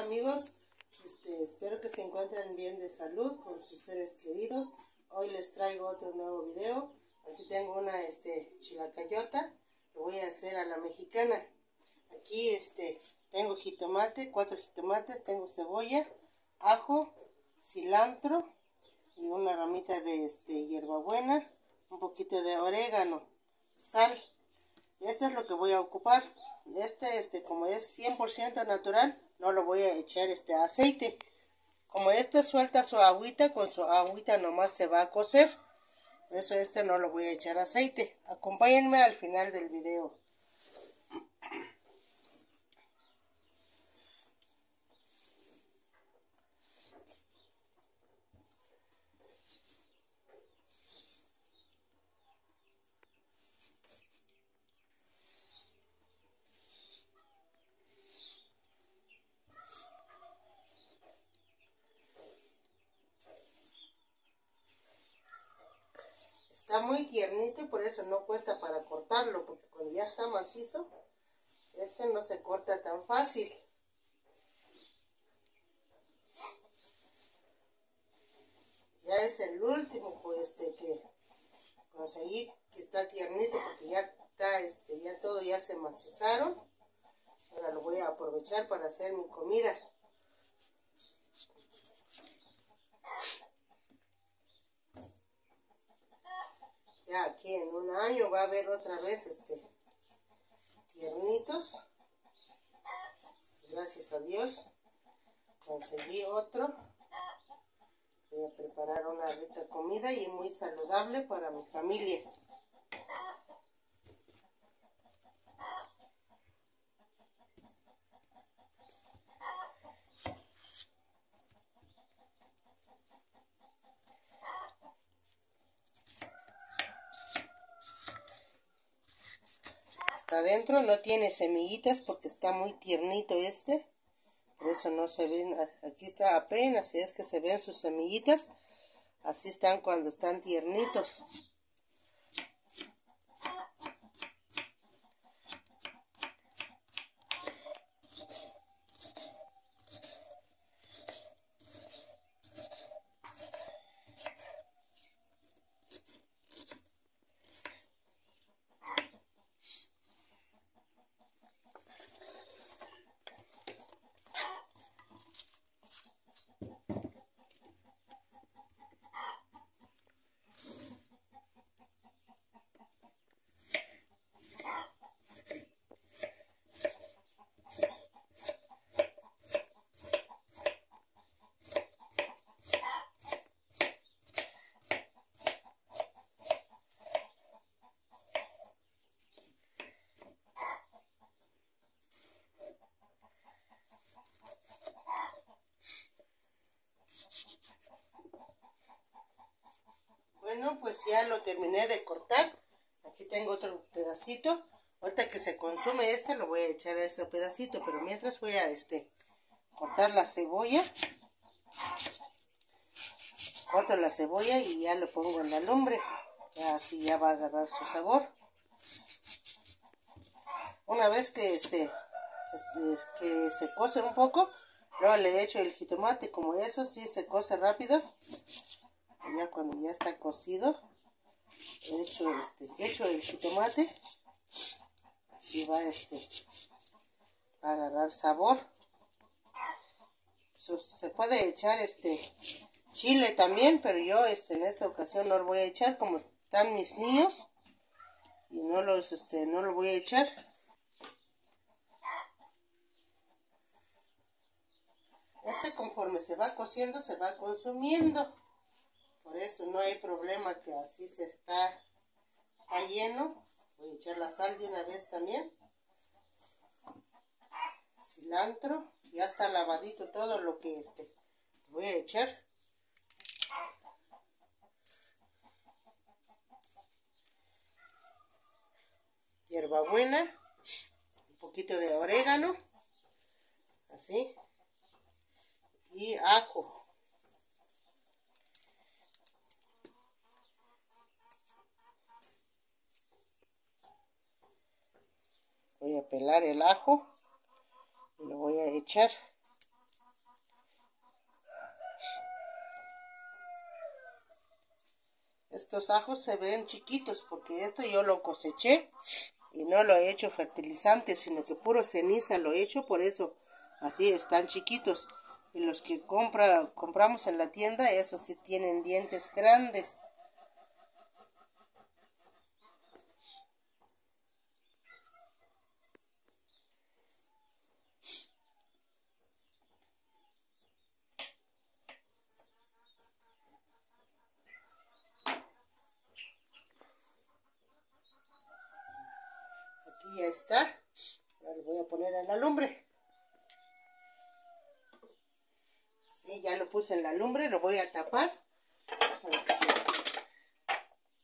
Amigos, este, espero que se encuentren bien de salud con sus seres queridos. Hoy les traigo otro nuevo video. Aquí tengo una este, chilacayota, lo voy a hacer a la mexicana. Aquí este, tengo jitomate, cuatro jitomates, tengo cebolla, ajo, cilantro y una ramita de este, hierbabuena, un poquito de orégano, sal. Esto es lo que voy a ocupar. Este, este, como es 100% natural, no lo voy a echar este aceite. Como este suelta su agüita, con su agüita nomás se va a cocer. Por eso este no lo voy a echar aceite. Acompáñenme al final del video. Está muy tiernito y por eso no cuesta para cortarlo, porque cuando ya está macizo, este no se corta tan fácil. Ya es el último, pues, este, que conseguí que está tiernito, porque ya está, este, ya todo ya se macizaron. Ahora lo voy a aprovechar para hacer mi comida. ya en un año va a haber otra vez este tiernitos. Gracias a Dios conseguí otro. Voy a preparar una rica comida y muy saludable para mi familia adentro no tiene semillitas porque está muy tiernito este por eso no se ven aquí está apenas si es que se ven sus semillitas así están cuando están tiernitos Bueno, pues ya lo terminé de cortar. Aquí tengo otro pedacito. Ahorita que se consume este, lo voy a echar a ese pedacito. Pero mientras voy a este cortar la cebolla. Corto la cebolla y ya lo pongo en la lumbre. Así ya va a agarrar su sabor. Una vez que este, este que se cose un poco, luego le echo el jitomate. Como eso sí se cose rápido ya cuando ya está cocido he hecho este hecho el jitomate así va este a agarrar sabor. Se puede echar este chile también pero yo este en esta ocasión no lo voy a echar como están mis niños y no los este no lo voy a echar. Este conforme se va cociendo se va consumiendo por eso no hay problema que así se está, lleno. Voy a echar la sal de una vez también. Cilantro. Ya está lavadito todo lo que este voy a echar. Hierbabuena. Un poquito de orégano. Así. Y ajo. voy a pelar el ajo y lo voy a echar. Estos ajos se ven chiquitos porque esto yo lo coseché y no lo he hecho fertilizante sino que puro ceniza lo he hecho por eso así están chiquitos. Y los que compra, compramos en la tienda esos sí tienen dientes grandes. Está. Lo voy a poner en la lumbre. Sí, ya lo puse en la lumbre, lo voy a tapar para que se,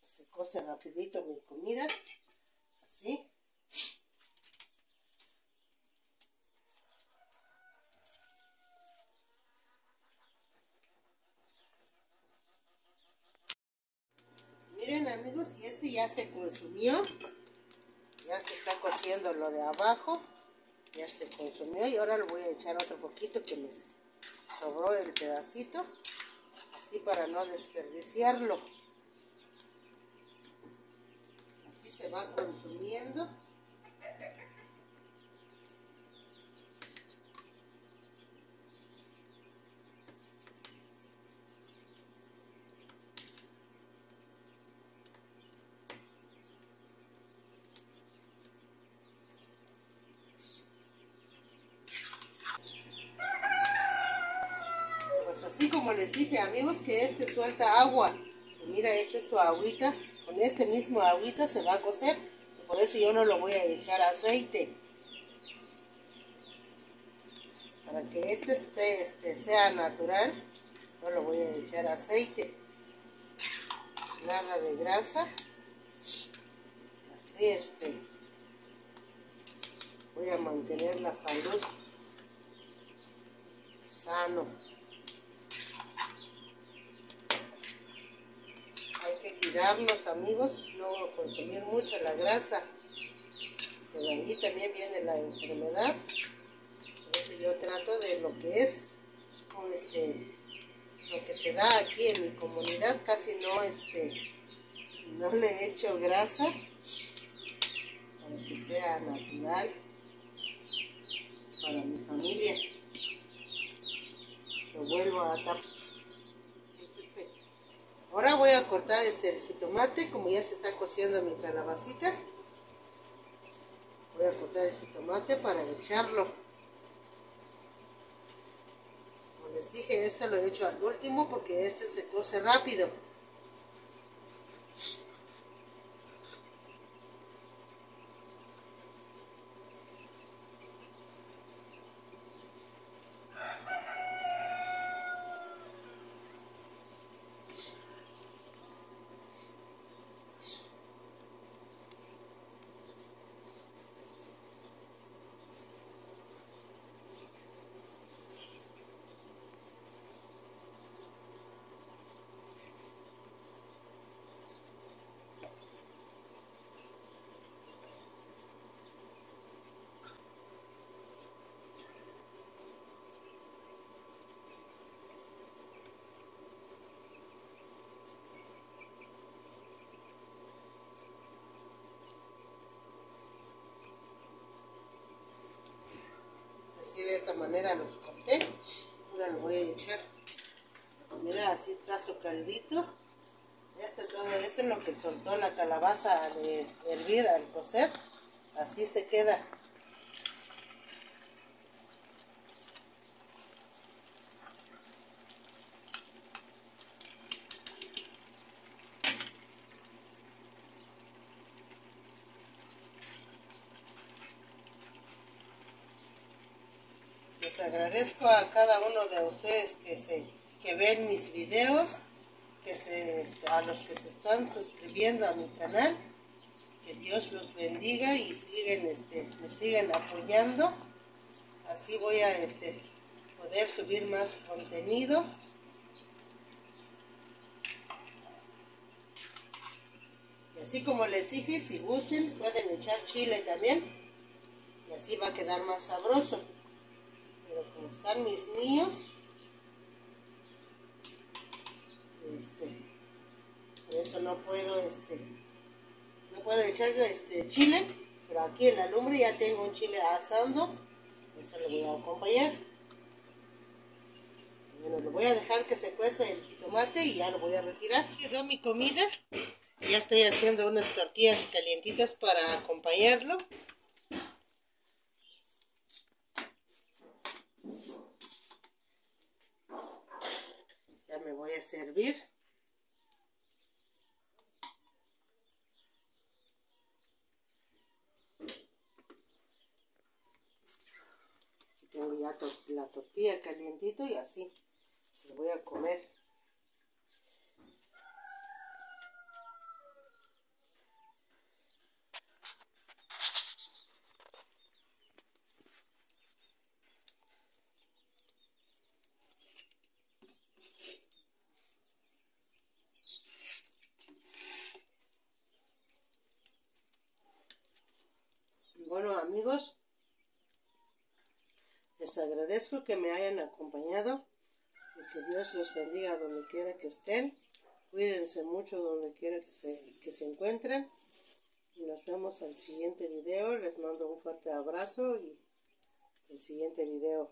se cose rapidito mi comida. Así. Miren amigos, y este ya se consumió cociendo lo de abajo ya se consumió y ahora le voy a echar otro poquito que me sobró el pedacito así para no desperdiciarlo. Así se va consumiendo así como les dije amigos que este suelta agua. Mira este es su agüita. Con este mismo agüita se va a cocer. Por eso yo no lo voy a echar aceite. Para que este, esté, este sea natural no lo voy a echar aceite. Nada de grasa. Así este voy a mantener la salud sano cuidarnos amigos, no consumir mucho la grasa, de allí también viene la enfermedad. Por yo trato de lo que es, este, lo que se da aquí en mi comunidad, casi no, este, no le echo grasa, para que sea natural para mi familia. Lo vuelvo a tapar Ahora voy a cortar este jitomate, como ya se está cociendo mi calabacita. Voy a cortar el jitomate para echarlo. Como les dije, este lo he hecho al último porque este se cose rápido. así de esta manera los corté. Ahora lo voy a echar. Mira así está su caldito. Este todo esto es lo que soltó la calabaza de hervir al cocer. Así se queda les agradezco a cada uno de ustedes que se que ven mis videos, que se, este, a los que se están suscribiendo a mi canal, que Dios los bendiga y siguen, este, me siguen apoyando. Así voy a este, poder subir más contenido. Y así como les dije, si gusten, pueden echar chile también. Y así va a quedar más sabroso están mis niños, este, eso no puedo, este, no puedo echarle este chile, pero aquí en la lumbre ya tengo un chile asando, eso lo voy a acompañar. Bueno, lo voy a dejar que se cueza el tomate y ya lo voy a retirar. Quedó mi comida. Ya estoy haciendo unas tortillas calientitas para acompañarlo. Ya me voy a servir. tengo ya la tortilla calientito y así lo voy a comer. Bueno amigos, les agradezco que me hayan acompañado y que Dios los bendiga donde quiera que estén. Cuídense mucho donde quiera que se, que se encuentren. Y nos vemos al siguiente video. Les mando un fuerte abrazo y el siguiente video.